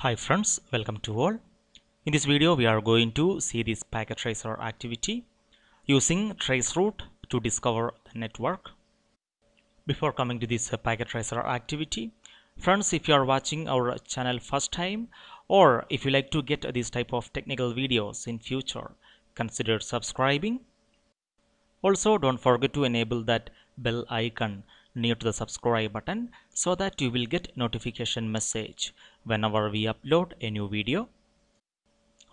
Hi friends, welcome to all. In this video we are going to see this packet tracer activity using traceroute to discover the network. Before coming to this packet tracer activity, friends if you are watching our channel first time or if you like to get this type of technical videos in future, consider subscribing. Also don't forget to enable that bell icon near to the subscribe button so that you will get notification message whenever we upload a new video.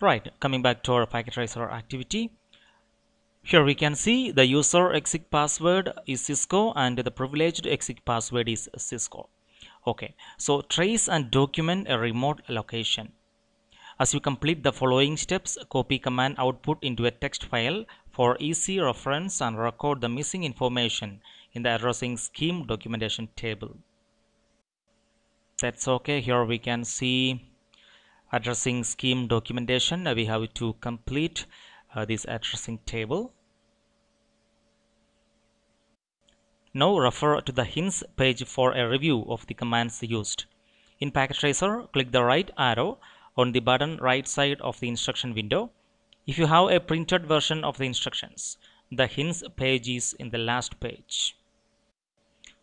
Right coming back to our packet tracer activity. Here we can see the user exec password is cisco and the privileged exec password is cisco. Okay so trace and document a remote location. As you complete the following steps copy command output into a text file for easy reference and record the missing information in the addressing scheme documentation table that's okay. Here we can see addressing scheme documentation. We have to complete uh, this addressing table. Now refer to the hints page for a review of the commands used. In packet tracer click the right arrow on the button right side of the instruction window. If you have a printed version of the instructions the hints page is in the last page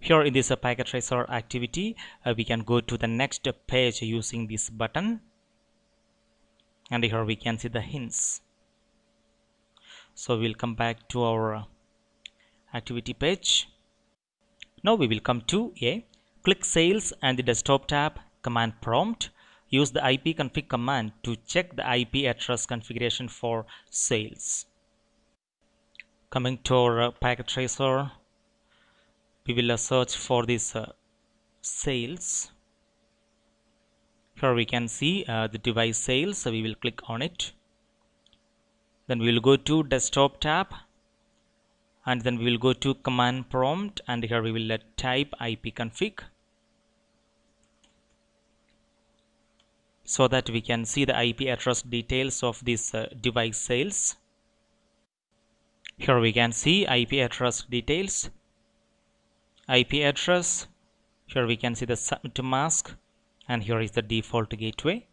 here in this uh, packet tracer activity. Uh, we can go to the next page using this button. And here we can see the hints. So we'll come back to our activity page. Now we will come to a. Click sales and the desktop tab command prompt. Use the ipconfig command to check the ip address configuration for sales. Coming to our uh, packet tracer we will uh, search for this uh, sales. Here we can see uh, the device sales. So we will click on it. Then we will go to desktop tab. And then we will go to command prompt. And here we will type ipconfig so that we can see the IP address details of this uh, device sales. Here we can see IP address details IP address. Here we can see the subnet mask and here is the default gateway.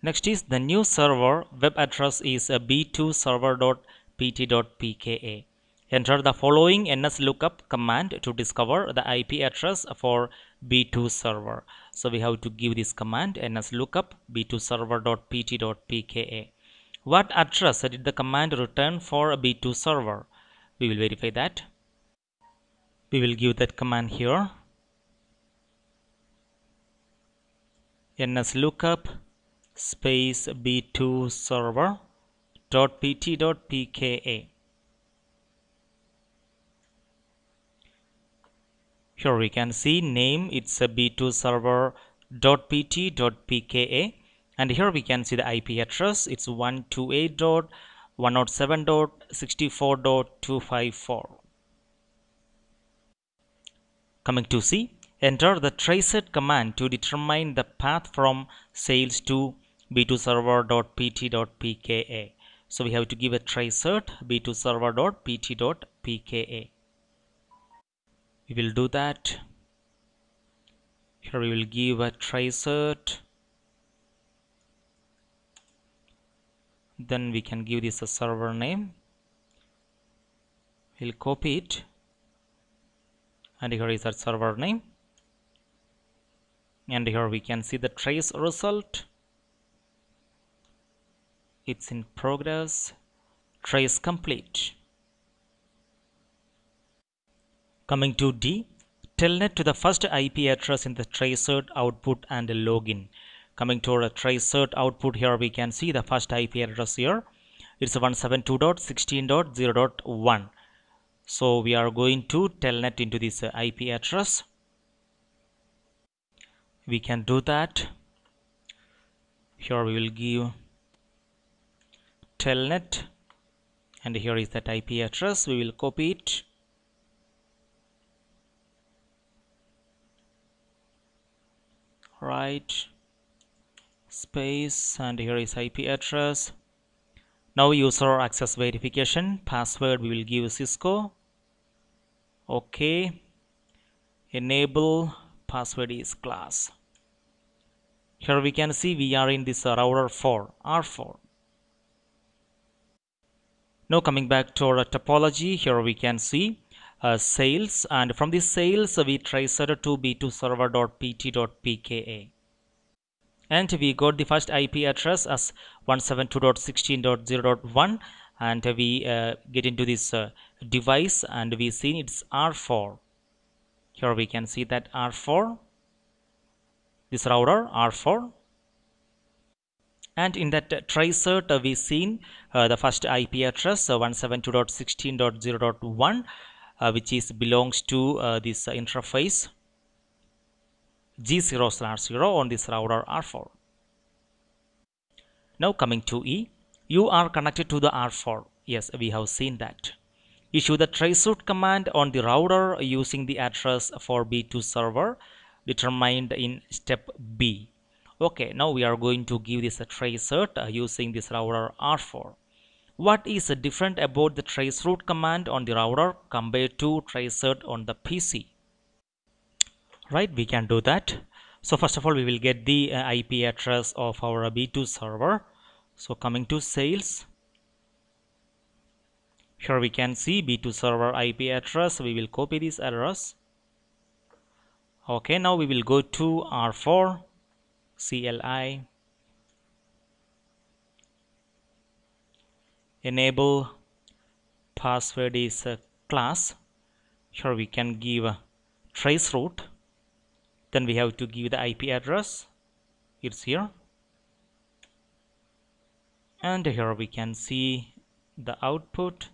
Next is the new server. Web address is a b2 server.pt.pka enter the following ns lookup command to discover the IP address for b2 server. So we have to give this command ns lookup b2 server.pt.pka what address did the command return for a b2 server we will verify that. We will give that command here. Ns lookup space b2 server dot pt dot pka here we can see name it's a b2 server dot pt dot pka and here we can see the ip address it's 128 dot 107.64.254 coming to C enter the tracert command to determine the path from sales to b2 server.pt.pka so we have to give a tracert b2 server.pt.pka we will do that. Here we will give a tracert then we can give this a server name. We'll copy it. And here is our server name. And here we can see the trace result. It's in progress. Trace complete. Coming to D telnet to the first IP address in the tracert output and login coming to our tracert output here we can see the first IP address here. It's 172.16.0.1 so we are going to telnet into this uh, IP address. We can do that. Here we will give telnet and here is that IP address. We will copy it. Right space and here is IP address. Now user access verification password we will give Cisco. Okay enable password is class. Here we can see we are in this router 4 r4 now coming back to our topology here we can see uh, sales and from this sales we traced to b2 server.pt.pka and we got the first IP address as 172.16.0.1 and we uh, get into this uh, device and we see it's R4 here we can see that R4 this router R4 and in that uh, uh, we seen uh, the first IP address uh, 172.16.0.1 uh, which is belongs to uh, this interface G0 slash 0 on this router R4 now coming to E you are connected to the R4 yes we have seen that. Issue the traceroute command on the router using the address for B2 server determined in step B. Okay now we are going to give this a traceroute uh, using this router R4 what is different about the traceroute command on the router compared to traceroute on the PC right we can do that. So first of all we will get the uh, IP address of our B2 server. So coming to sales. Here we can see B2 server IP address. We will copy this address. Okay now we will go to R4 CLI enable password is a class. Here we can give a trace route then we have to give the IP address. It's here. And here we can see the output.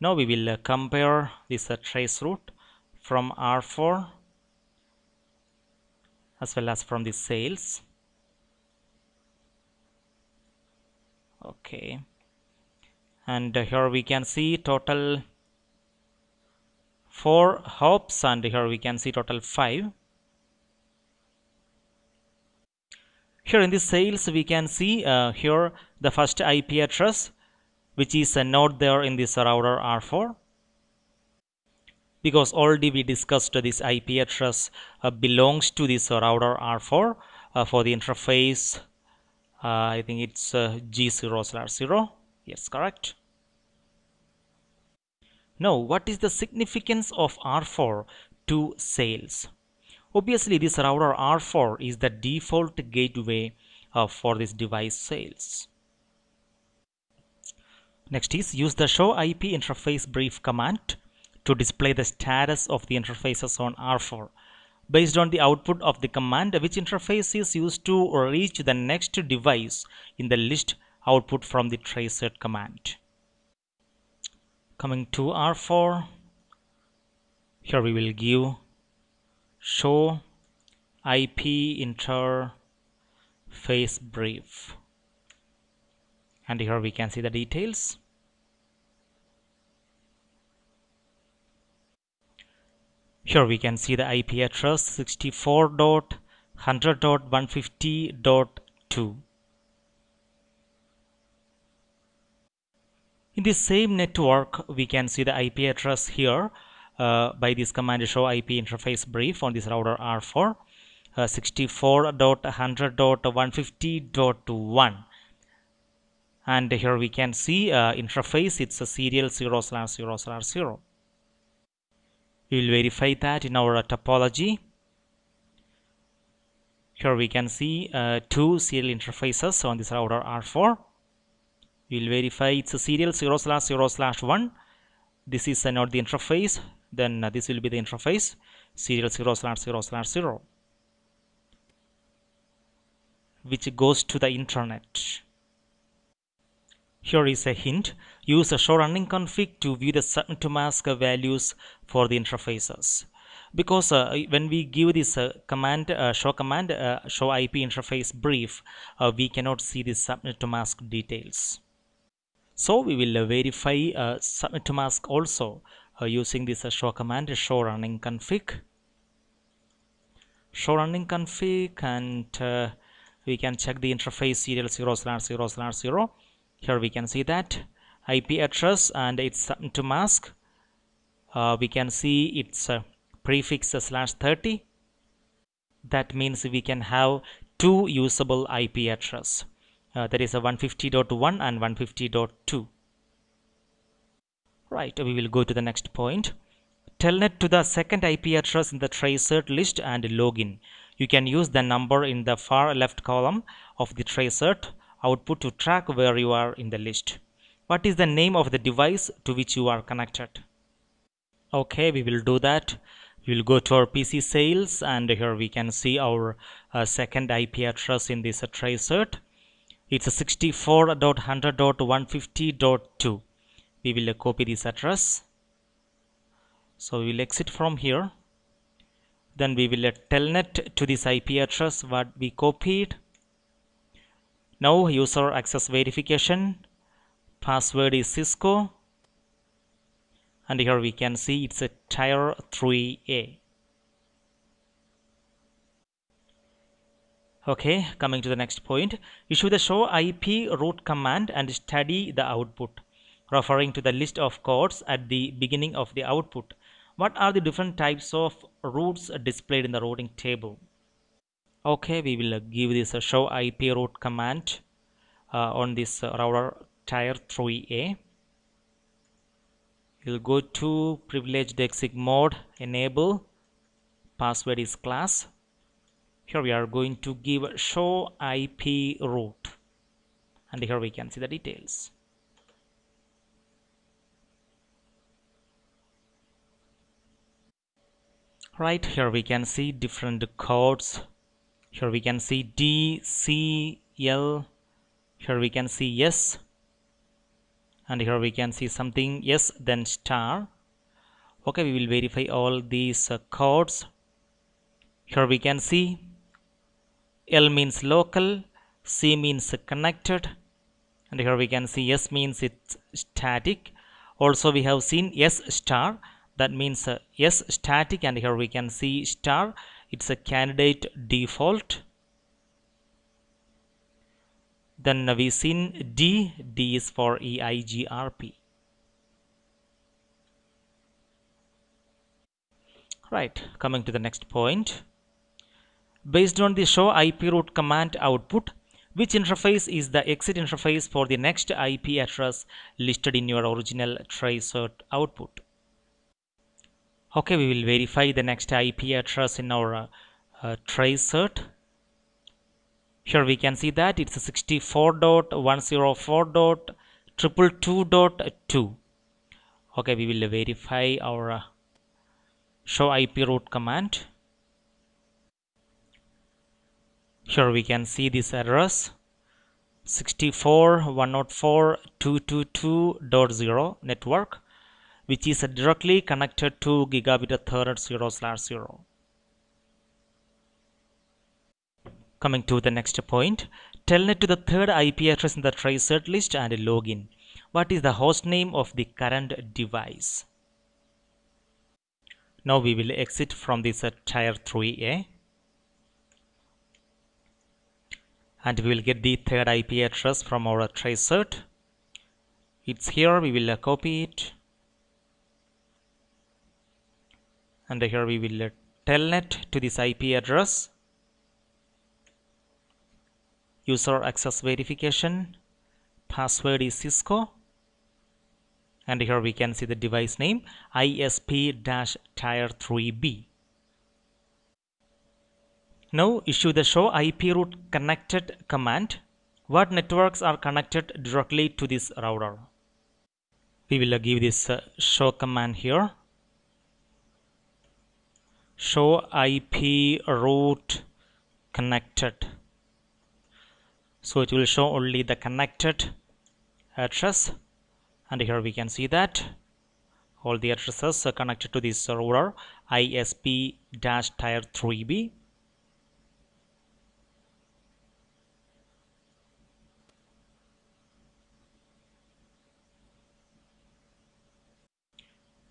Now we will compare this trace route from R4 as well as from the sales. Okay. And here we can see total four hops and here we can see total five. Here in the sales we can see uh, here the first IP address which is a node there in this router R4 because already we discussed this IP address uh, belongs to this router R4 uh, for the interface uh, I think it's uh, G0 slash 0 yes correct now what is the significance of R4 to sales? Obviously this router R4 is the default gateway uh, for this device sales. Next is use the show IP interface brief command to display the status of the interfaces on R4 based on the output of the command which interface is used to reach the next device in the list output from the traceroute command. Coming to R4, here we will give show IP interface brief. And here we can see the details. Here we can see the IP address 64.100.150.2. In the same network, we can see the IP address here uh, by this command show IP interface brief on this router R4 uh, 64.100.150.1 and here we can see uh, interface it's a serial 0 slash 0 slash 0 we will verify that in our topology. Here we can see uh, two serial interfaces on this router R4 we will verify it's a serial 0 slash 0 slash 1 this is uh, not the interface then uh, this will be the interface serial 0 slash 0 slash 0 which goes to the internet here is a hint. Use a show running config to view the subnet to mask values for the interfaces. Because uh, when we give this uh, command, uh, show command, uh, show IP interface brief, uh, we cannot see the subnet to mask details. So we will uh, verify subnet to mask also using this show command, show running config. Show running config and we can check the interface serial 0 slash 0 slash 0 here we can see that IP address and its to mask. Uh, we can see it's uh, prefix slash 30 that means we can have two usable IP address uh, that is a 150.1 and 150.2 right we will go to the next point. Telnet to the second IP address in the tracert list and login. You can use the number in the far left column of the tracert output to track where you are in the list. What is the name of the device to which you are connected? Okay we will do that. We will go to our PC sales and here we can see our uh, second IP address in this uh, tracert it's a 64.100.150.2 we will copy this address. So we will exit from here. Then we will telnet to this IP address what we copied. Now user access verification. Password is Cisco. And here we can see it's a tier 3a okay coming to the next point. Issue the show ip route command and study the output referring to the list of codes at the beginning of the output. What are the different types of routes displayed in the routing table? Okay we will give this show ip route command uh, on this router tier 3a we'll go to privileged exec mode enable password is class here we are going to give show IP route. And here we can see the details. Right here we can see different codes. Here we can see D C L. Here we can see yes and here we can see something yes then star. Okay we will verify all these uh, codes. Here we can see L means local C means connected and here we can see S means it's static also we have seen S star that means uh, yes static and here we can see star it's a candidate default then we seen D, D is for EIGRP. Right, coming to the next point. Based on the show IP route command output, which interface is the exit interface for the next IP address listed in your original tracert output. Okay, we will verify the next IP address in our uh, uh, tracert here we can see that it's 64.104.222.2 okay we will verify our uh, show IP route command here we can see this address 64.104.222.0 network which is directly connected to gigabit ethernet 0 slash 0 Coming to the next point, telnet to the third IP address in the tracert list and login. What is the host name of the current device? Now we will exit from this tier 3A and we will get the third IP address from our tracert. It's here, we will copy it. And here we will telnet to this IP address. User access verification. Password is Cisco. And here we can see the device name ISP-tier3B now issue the show IP route connected command. What networks are connected directly to this router? We will give this uh, show command here. Show IP route connected. So it will show only the connected address and here we can see that all the addresses are connected to this router ISP-tier3B.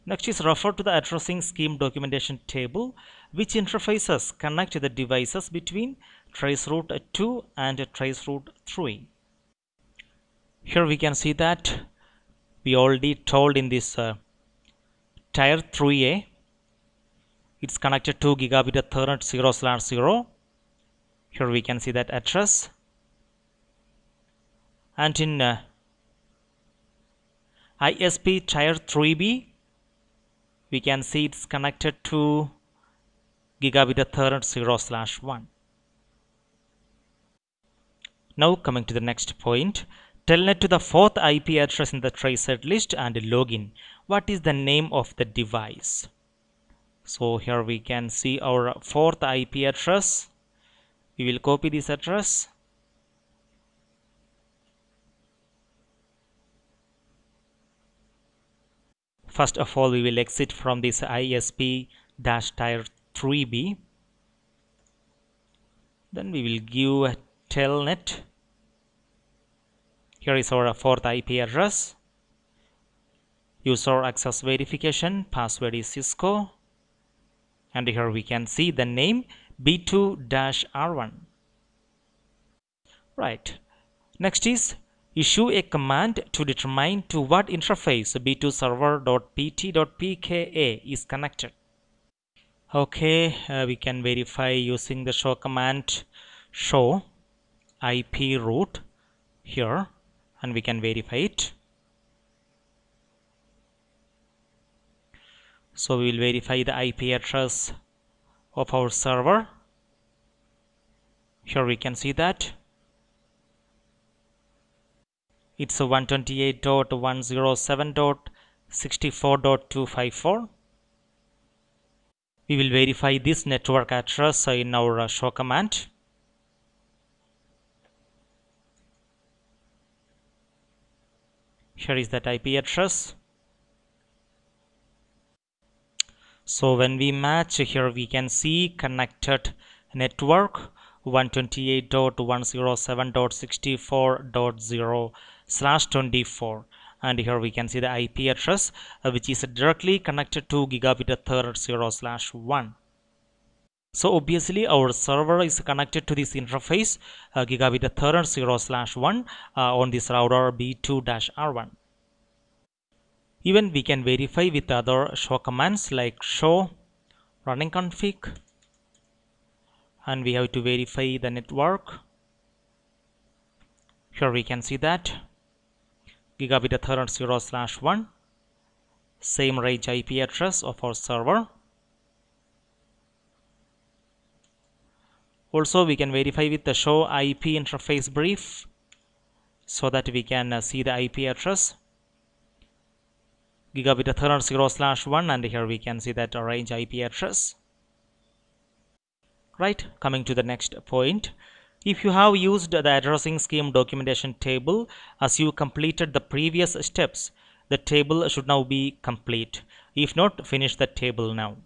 Next is refer to the addressing scheme documentation table which interfaces connect the devices between traceroute 2 and traceroute 3. Here we can see that we already told in this uh, tier 3A it's connected to gigabit ethernet 0 slash 0 here we can see that address and in uh, ISP tier 3B we can see it's connected to gigabit ethernet 0 slash 1 now coming to the next point telnet to the fourth IP address in the traceroute list and login. What is the name of the device? So here we can see our fourth IP address. We will copy this address first of all we will exit from this ISP dash tier 3B then we will give a telnet. Here is our fourth IP address. User access verification password is Cisco. And here we can see the name b2-r1 right. Next is issue a command to determine to what interface b2 server.pt.pka is connected. Okay uh, we can verify using the show command show ip route here and we can verify it. So we will verify the IP address of our server. Here we can see that it's a 128.107.64.254 we will verify this network address in our uh, show command. Here is that IP address. So when we match here we can see connected network 128.107.64.0 slash 24 and here we can see the IP address uh, which is directly connected to gigabit ethernet 0 slash 1 so obviously our server is connected to this interface uh, gigabit ethernet 0 slash 1 uh, on this router b2-r1 even we can verify with other show commands like show running config and we have to verify the network. Here we can see that gigabit ethernet 0 slash 1 same range IP address of our server. Also we can verify with the show IP interface brief so that we can uh, see the IP address. gigabit ethernet 0 slash 1 and here we can see that range IP address. Right coming to the next point if you have used the addressing scheme documentation table as you completed the previous steps the table should now be complete. If not finish the table now.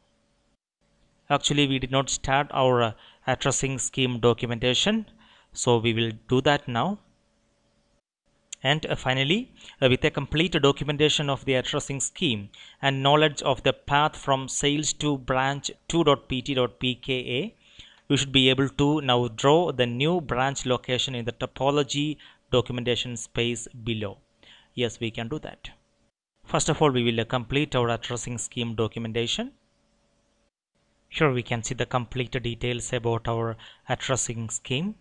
Actually we did not start our addressing scheme documentation so we will do that now. And uh, finally uh, with a complete documentation of the addressing scheme and knowledge of the path from sales to branch 2.pt.pka we should be able to now draw the new branch location in the topology documentation space below. Yes we can do that. First of all we will complete our addressing scheme documentation. Here we can see the complete details about our addressing scheme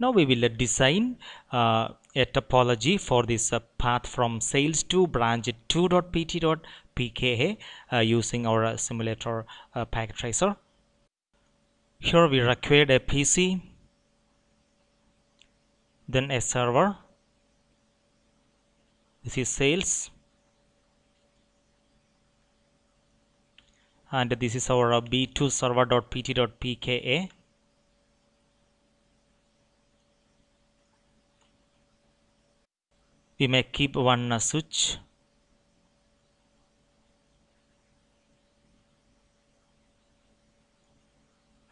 now we will design uh, a topology for this uh, path from sales to branch 2.pt.pka uh, using our simulator packet tracer. Here we required a PC then a server. This is sales. And this is our uh, b2 server.pt.pka we may keep one switch.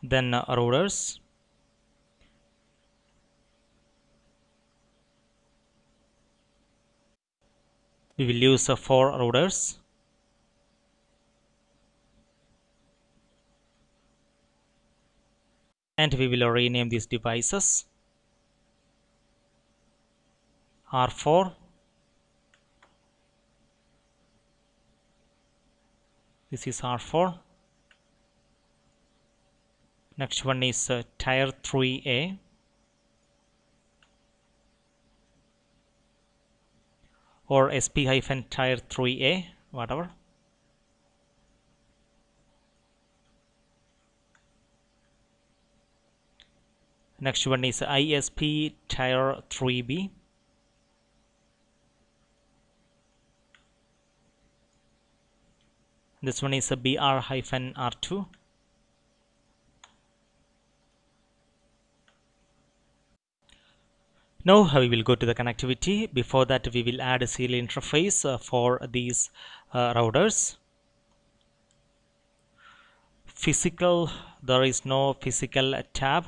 Then routers we will use uh, four routers and we will rename these devices. R4 this is R4 next one is uh, tier 3A or SP hyphen tier 3A whatever. Next one is ISP tier 3B this one is a BR hyphen R2 now we will go to the connectivity. Before that we will add a serial interface uh, for these uh, routers. Physical there is no physical tab.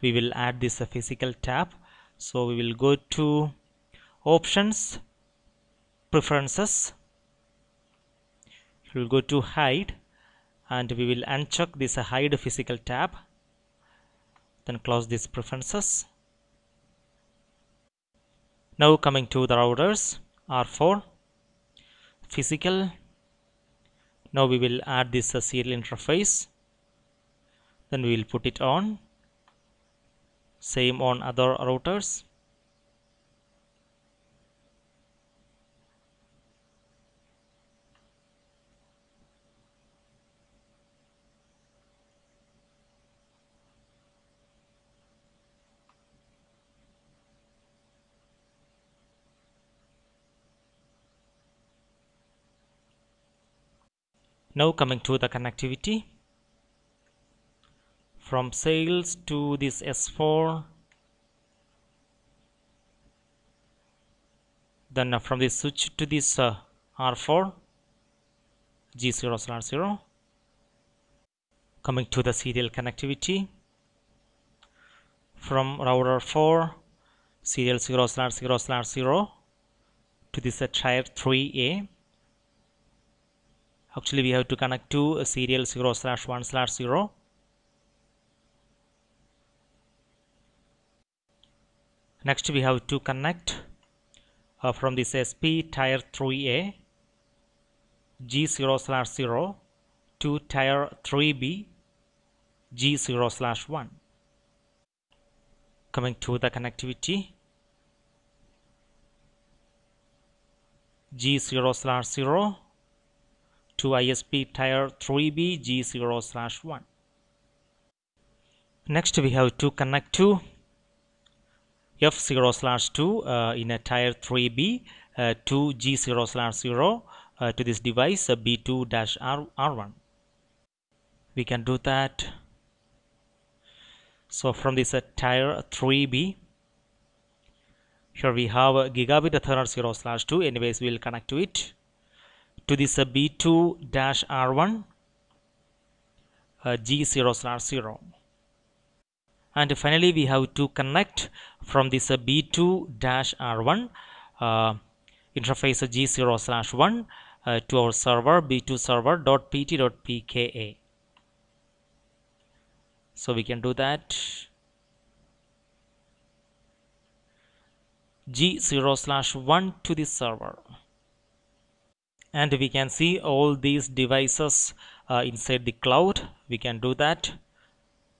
We will add this uh, physical tab. So we will go to options preferences we will go to hide and we will uncheck this hide physical tab. Then close these preferences. Now coming to the routers R4 physical. Now we will add this uh, serial interface. Then we will put it on. Same on other routers now coming to the connectivity. From sales to this S4 then from this switch to this uh, R4 G0 slash 0 coming to the serial connectivity. From router 4 serial 0 slash 0 slash 0 to this uh, tier 3A actually we have to connect to serial 0 slash 1 slash 0 next we have to connect uh, from this SP tier 3A G0 slash 0 to tier 3B G0 slash 1 coming to the connectivity G0 slash 0 to ISP tier 3B G0 slash 1. Next we have to connect to F0 slash 2 uh, in a tier 3B uh, to G0 slash 0 uh, to this device uh, B2 dash R R1. We can do that. So from this uh, tier 3B here we have a gigabit ethernet 0 slash 2 anyways we will connect to it to this uh, B2 dash R1 uh, G0 slash 0 and finally we have to connect from this uh, B2 dash R1 uh, interface G0 slash 1 uh, to our server B2 server dot pt dot pka so we can do that. G0 slash 1 to the server and we can see all these devices uh, inside the cloud. We can do that.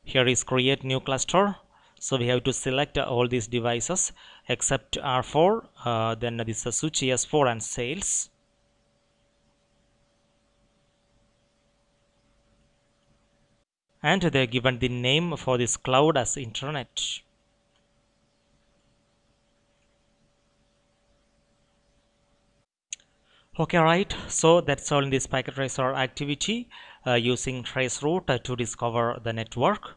Here is create new cluster. So we have to select uh, all these devices except R4 uh, then this is switch S4 and sales. And they are given the name for this cloud as internet okay right. So that's all in this packet tracer activity uh, using traceroute uh, to discover the network.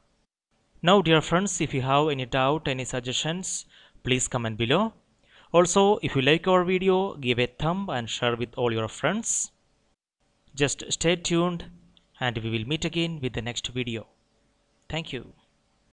Now dear friends if you have any doubt any suggestions please comment below. Also if you like our video give a thumb and share with all your friends. Just stay tuned and we will meet again with the next video. Thank you